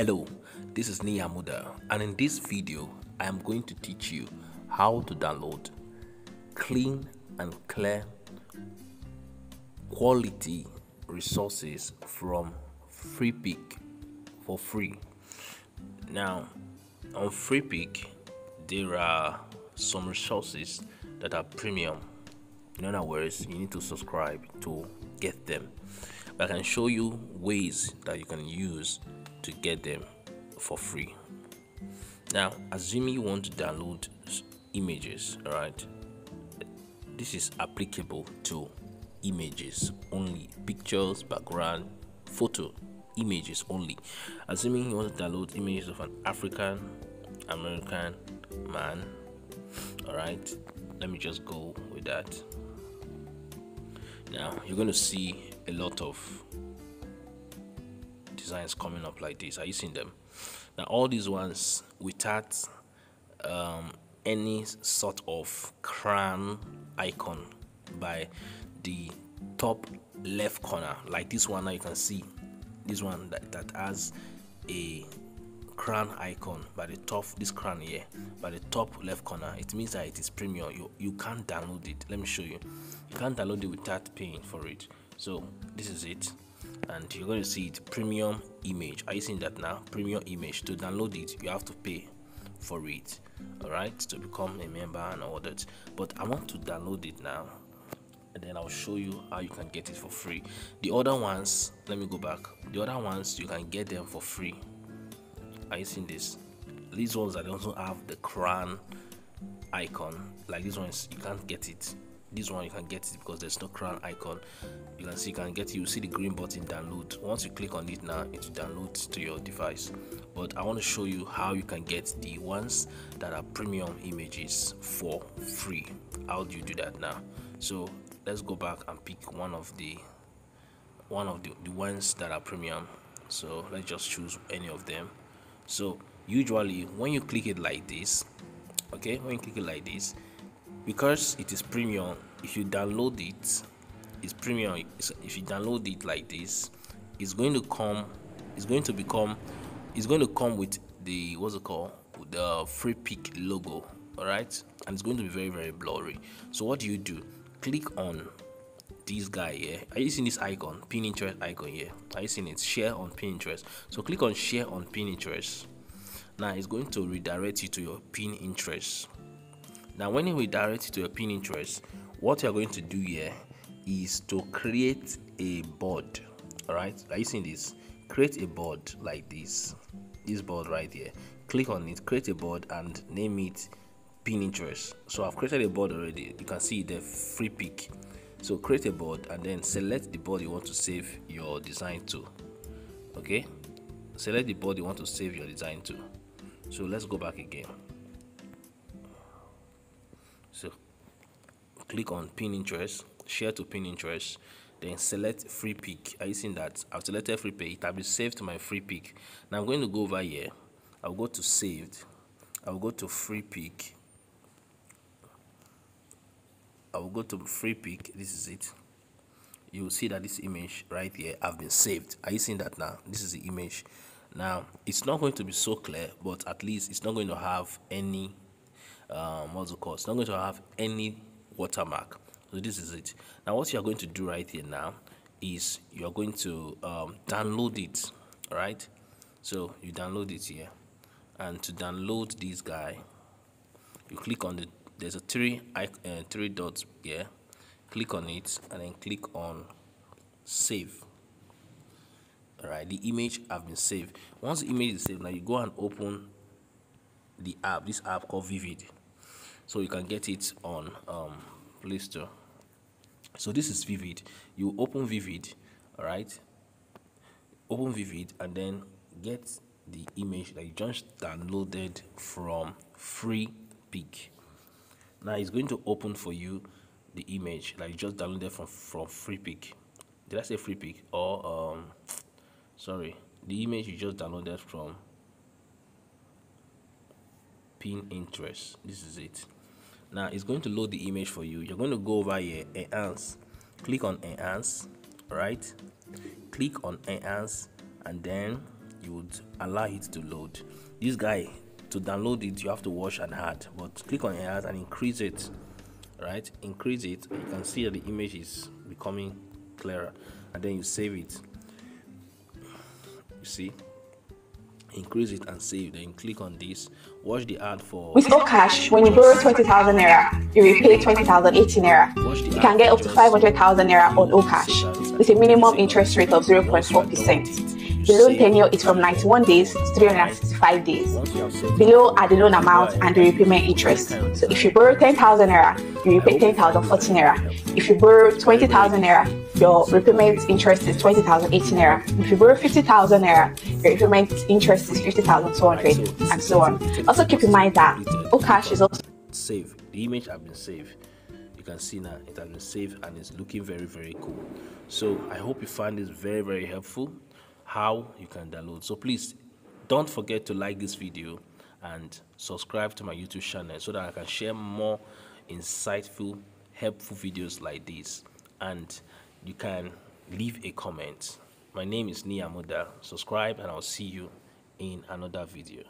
Hello, this is Niyi Amuda and in this video I am going to teach you how to download clean and clear quality resources from Freepik for free. Now on Freepik there are some resources that are premium. In other words, you need to subscribe to get them. But I can show you ways that you can use to get them for free. Now, assuming you want to download images, right? This is applicable to images only, pictures, background, photo, images only. Assuming you want to download images of an African American man, all right, let me just go with that. Now, you're going to see a lot of designs coming up like this. Are you seeing them? Now, all these ones without um, any sort of crown icon by the top left corner, like this one now you can see this one that, that has a crown icon by the top this crown here by the top left corner it means that it is premium. You you can't download it. Let me show you. You can't download it without paying for it. So this is it and you're going to see it premium image. Are you seeing that now? Premium image. To download it you have to pay for it all right to become a member and all that. But i want to download it now and then i'll show you how you can get it for free. The other ones let me go back. The other ones you can get them for free. Are you seeing this? These ones that also have the crown icon. Like this ones you can't get it. This one you can get it because there's no crown icon you can see you can get you see the green button download. Once you click on it now it will download to your device. But i want to show you how you can get the ones that are premium images for free. How do you do that now? So let's go back and pick one of the one of the, the ones that are premium. So let's just choose any of them. So usually when you click it like this okay when you click it like this because it is premium if you download it it's premium. If you download it like this it's going to come it's going to become it's going to come with the what's it called? The Freepik logo all right and it's going to be very very blurry. So what do you do? Click on this guy here. Are you seeing this icon? Pinterest icon here. Are you seeing it? Share on pinterest. So click on share on pinterest. Now it's going to redirect you to your Pinterest. Now when it redirects you to your Pinterest what you're going to do here is to create a board all right? Are you seeing this? Create a board like this. This board right here. Click on it create a board and name it Pinterest. So i've created a board already. You can see the Freepik. So create a board and then select the board you want to save your design to. Okay? Select the board you want to save your design to. So let's go back again. So click on Pinterest share to Pinterest then select Freepik. Are you seeing that? I've selected Freepik. It will be saved to my Freepik. Now i'm going to go over here. I'll go to saved. I'll go to Freepik. I will go to free pick. This is it. You will see that this image right here have been saved. Are you seeing that now? This is the image. Now it's not going to be so clear but at least it's not going to have any um what's it called? It's not going to have any watermark so this is it. Now what you are going to do right here now is you are going to um, download it right so you download it here. And to download this guy you click on the there's a three uh, three dots here. Click on it and then click on save. All right the image have been saved. Once the image is saved now you go and open the app this app called vivid. So you can get it on um, play store. So this is vivid. You open vivid all right open vivid and then get the image that you just downloaded from free pick. Now it's going to open for you the image that you just downloaded from from Freepik. Did i say Freepik or um sorry the image you just downloaded from Pinterest. This is it now it's going to load the image for you. You're going to go over here enhance. Click on enhance right click on enhance and then you would allow it to load. This guy to download it you have to wash and add but click on enhance and increase it right increase it you can see that the image is becoming clearer and then you save it. You see increase it and save then click on this. Watch the ad for with no cash. When you borrow 20,000 naira you repay 20,018 naira. You can get up to 500,000 naira on Okash with a minimum interest rate of 0.4 percent. The loan tenure is from 91 days to 365 days. Below are the loan amount and the repayment interest. So if you borrow 10,000 naira, you repay 10,014 naira. If you borrow 20,000 naira, your repayment interest is 20,018 naira. If you borrow 50,000 naira, your repayment interest is 50,200 and so on. Also keep in mind that Okash is also save. The image have been saved you can see now it has been saved and it's looking very very cool so i hope you find this very very helpful how you can download. So please don't forget to like this video and subscribe to my YouTube channel so that I can share more insightful, helpful videos like this. And you can leave a comment. My name is Niyi Amuda. Subscribe and I'll see you in another video.